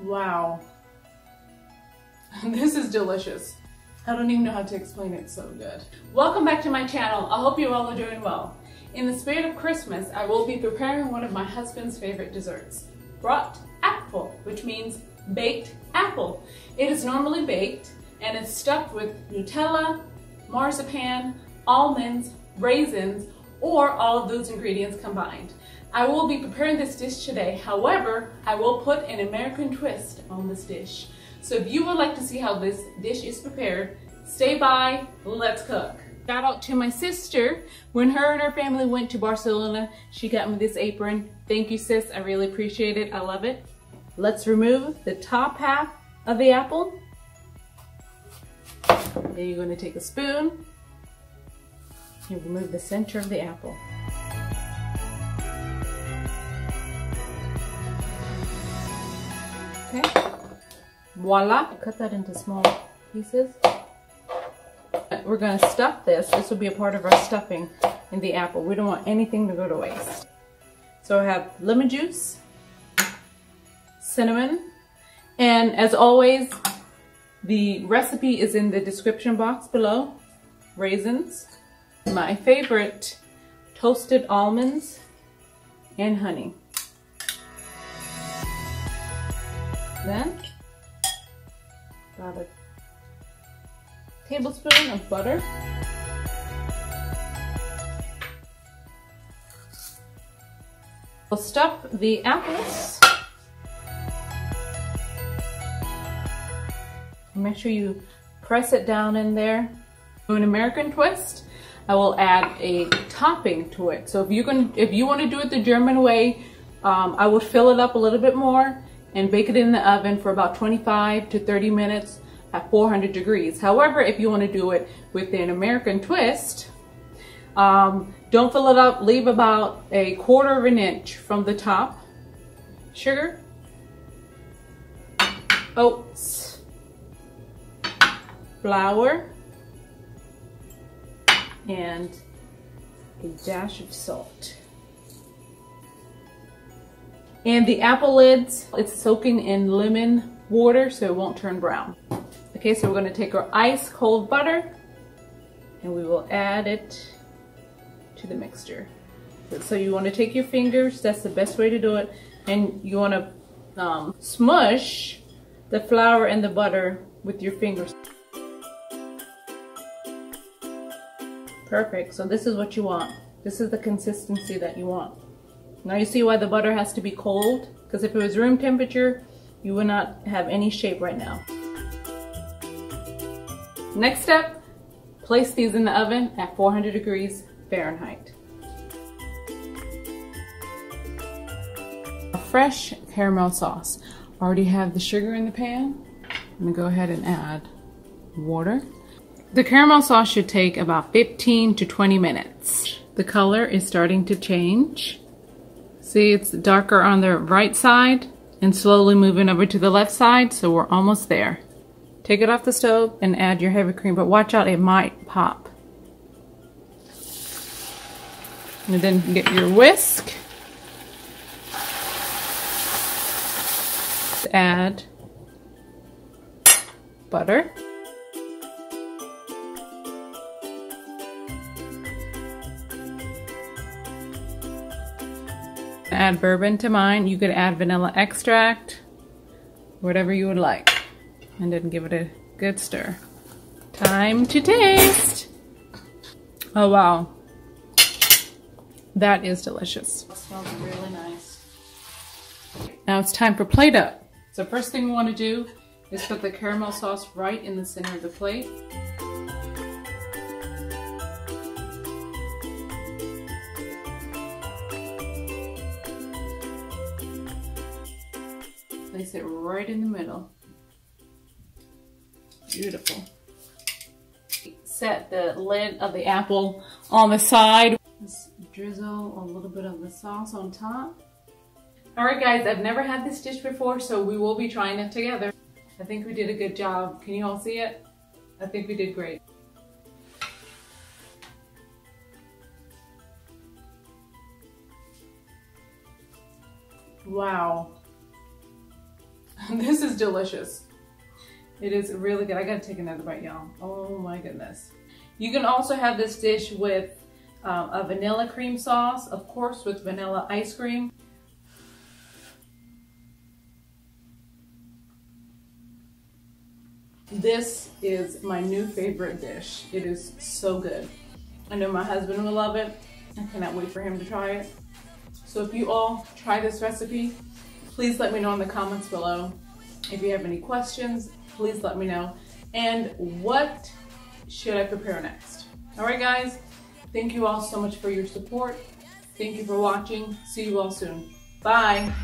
Wow. This is delicious. I don't even know how to explain it, so good. Welcome back to my channel. I hope you all are doing well. In the spirit of Christmas, I will be preparing one of my husband's favorite desserts, brat apple, which means baked apple. It is normally baked and it's stuffed with Nutella, marzipan, almonds, raisins, or all of those ingredients combined. I will be preparing this dish today. However, I will put an American twist on this dish. So if you would like to see how this dish is prepared, stay by, let's cook. Shout out to my sister. When her and her family went to Barcelona, she got me this apron. Thank you, sis. I really appreciate it. I love it. Let's remove the top half of the apple. Then you're going to take a spoon and remove the center of the apple. Okay. Voila. Cut that into small pieces. We're going to stuff this. This will be a part of our stuffing in the apple. We don't want anything to go to waste. So I have lemon juice, cinnamon, and as always, the recipe is in the description box below. Raisins, my favorite, toasted almonds, and honey. Then about a tablespoon of butter. We'll stuff the apples. Make sure you press it down in there. Do an American twist. I will add a topping to it. So if you can, if you want to do it the German way, um, I will fill it up a little bit more and bake it in the oven for about 25 to 30 minutes at 400 degrees. However, if you want to do it with an American twist, um, don't fill it up. Leave about a quarter of an inch from the top. Sugar, oats, flour, and a dash of salt. And the apple lids, it's soaking in lemon water so it won't turn brown. Okay, so we're gonna take our ice cold butter and we will add it to the mixture. So you wanna take your fingers, that's the best way to do it, and you wanna um, smush the flour and the butter with your fingers. Perfect, so this is what you want. This is the consistency that you want. Now you see why the butter has to be cold? Because if it was room temperature, you would not have any shape right now. Next step, place these in the oven at 400 degrees Fahrenheit. A fresh caramel sauce. Already have the sugar in the pan. I'm gonna go ahead and add water. The caramel sauce should take about 15 to 20 minutes. The color is starting to change. See, it's darker on the right side and slowly moving over to the left side, so we're almost there. Take it off the stove and add your heavy cream, but watch out, it might pop. And then get your whisk. Add butter. Add bourbon to mine. You could add vanilla extract, whatever you would like. And then give it a good stir. Time to taste. Oh, wow. That is delicious. It smells really nice. Now it's time for plate up. So first thing we want to do is put the caramel sauce right in the center of the plate. Place it right in the middle. Beautiful. Set the lid of the apple on the side. Just drizzle a little bit of the sauce on top. All right, guys, I've never had this dish before, so we will be trying it together. I think we did a good job. Can you all see it? I think we did great. Wow. this is delicious. It is really good. I gotta take another bite, y'all. Oh my goodness. You can also have this dish with um, a vanilla cream sauce, of course, with vanilla ice cream. This is my new favorite dish. It is so good. I know my husband will love it. I cannot wait for him to try it. So if you all try this recipe, please let me know in the comments below. If you have any questions, please let me know. And what should I prepare next? All right, guys, thank you all so much for your support. Thank you for watching. See you all soon. Bye.